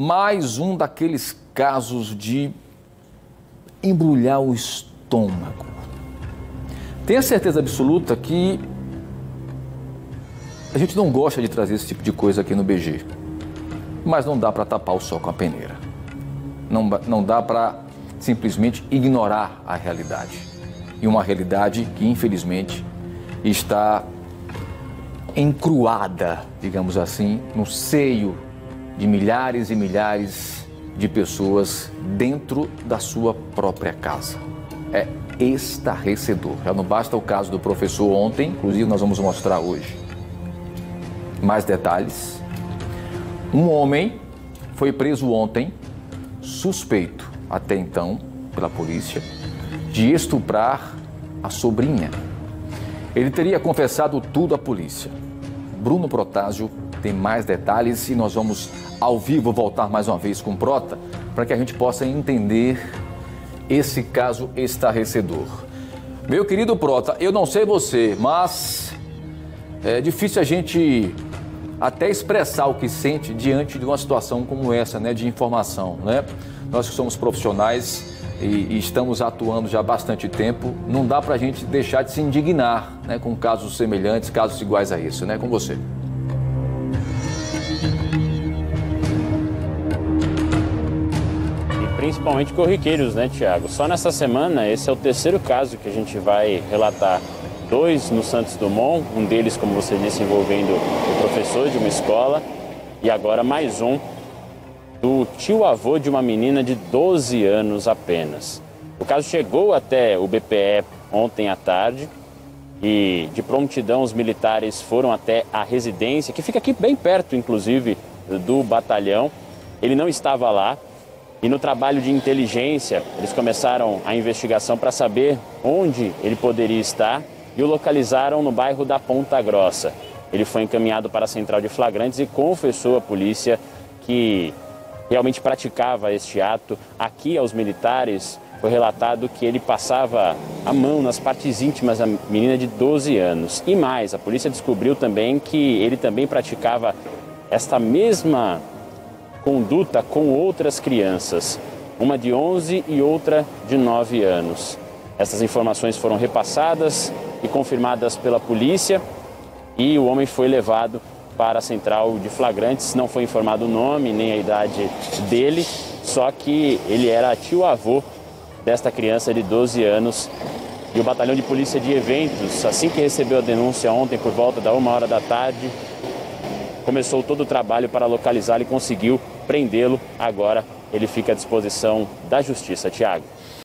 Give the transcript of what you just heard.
mais um daqueles casos de embrulhar o estômago. Tenha certeza absoluta que a gente não gosta de trazer esse tipo de coisa aqui no BG, mas não dá para tapar o sol com a peneira. Não, não dá para simplesmente ignorar a realidade. E uma realidade que, infelizmente, está encruada, digamos assim, no seio de milhares e milhares de pessoas dentro da sua própria casa. É estarrecedor. Já não basta o caso do professor ontem, inclusive nós vamos mostrar hoje. Mais detalhes. Um homem foi preso ontem, suspeito até então pela polícia, de estuprar a sobrinha. Ele teria confessado tudo à polícia. Bruno Protásio tem mais detalhes e nós vamos ao vivo voltar mais uma vez com Prota para que a gente possa entender esse caso estarrecedor. Meu querido Prota, eu não sei você, mas é difícil a gente até expressar o que sente diante de uma situação como essa, né, de informação, né? Nós que somos profissionais e, e estamos atuando já há bastante tempo, não dá para a gente deixar de se indignar, né, com casos semelhantes, casos iguais a isso, né, com você. Principalmente corriqueiros, né, Tiago? Só nessa semana, esse é o terceiro caso que a gente vai relatar. Dois no Santos Dumont, um deles, como você disse, envolvendo o professor de uma escola, e agora mais um do tio-avô de uma menina de 12 anos apenas. O caso chegou até o BPE ontem à tarde e, de prontidão, os militares foram até a residência, que fica aqui bem perto, inclusive, do batalhão. Ele não estava lá, e no trabalho de inteligência, eles começaram a investigação para saber onde ele poderia estar e o localizaram no bairro da Ponta Grossa. Ele foi encaminhado para a central de flagrantes e confessou à polícia que realmente praticava este ato. Aqui aos militares foi relatado que ele passava a mão nas partes íntimas da menina de 12 anos. E mais, a polícia descobriu também que ele também praticava esta mesma conduta com outras crianças, uma de 11 e outra de 9 anos. Essas informações foram repassadas e confirmadas pela polícia e o homem foi levado para a central de flagrantes. Não foi informado o nome nem a idade dele, só que ele era tio-avô desta criança de 12 anos. E o batalhão de polícia de eventos, assim que recebeu a denúncia ontem por volta da uma hora da tarde, começou todo o trabalho para localizá-lo e conseguiu prendê-lo. Agora ele fica à disposição da justiça. Tiago.